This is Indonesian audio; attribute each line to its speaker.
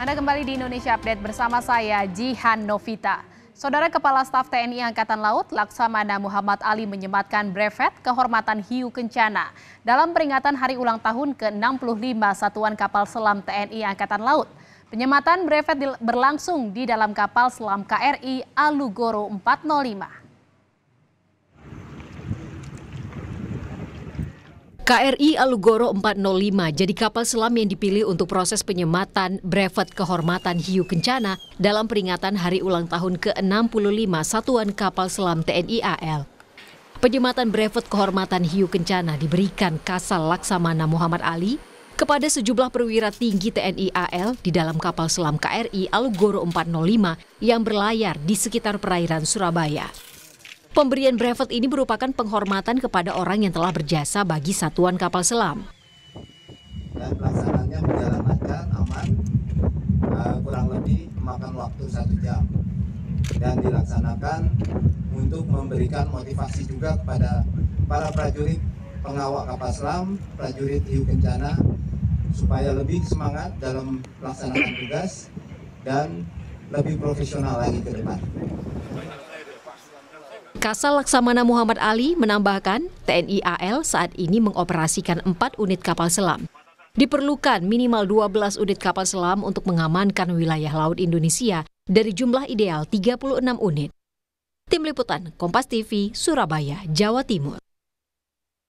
Speaker 1: Anda kembali di Indonesia Update bersama saya Jihan Novita. Saudara Kepala Staf TNI Angkatan Laut Laksamana Muhammad Ali menyematkan brevet kehormatan Hiu Kencana dalam peringatan hari ulang tahun ke-65 Satuan Kapal Selam TNI Angkatan Laut. Penyematan brevet berlangsung di dalam kapal selam KRI Alugoro 405.
Speaker 2: KRI Alugoro 405 jadi kapal selam yang dipilih untuk proses penyematan brevet kehormatan Hiu Kencana dalam peringatan hari ulang tahun ke-65 Satuan Kapal Selam TNI AL. Penyematan brevet kehormatan Hiu Kencana diberikan Kasal Laksamana Muhammad Ali kepada sejumlah perwira tinggi TNI AL di dalam kapal selam KRI Alugoro 405 yang berlayar di sekitar perairan Surabaya. Pemberian brevet ini merupakan penghormatan kepada orang yang telah berjasa bagi satuan kapal selam.
Speaker 3: Dan pelaksanaannya berjalan lancar, aman, uh, kurang lebih memakan waktu satu jam. Dan dilaksanakan untuk memberikan motivasi juga kepada para prajurit pengawal kapal selam, prajurit hiu kencana, supaya lebih semangat dalam melaksanakan tugas dan lebih profesional lagi ke depan.
Speaker 2: Kasal Laksamana Muhammad Ali menambahkan TNI AL saat ini mengoperasikan 4 unit kapal selam. Diperlukan minimal 12 unit kapal selam untuk mengamankan wilayah laut Indonesia dari jumlah ideal 36 unit. Tim Liputan Kompas TV, Surabaya, Jawa Timur.